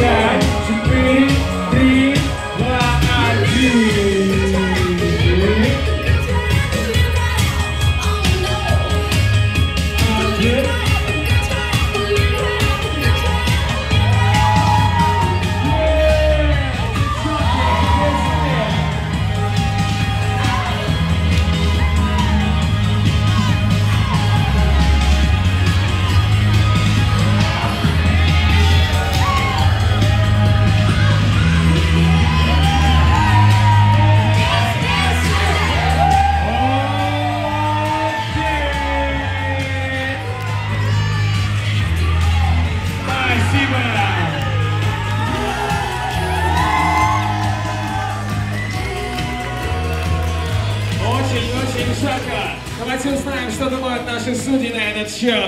Yeah. 7 шага. Давайте узнаем, что думают наши судьи на этот счет.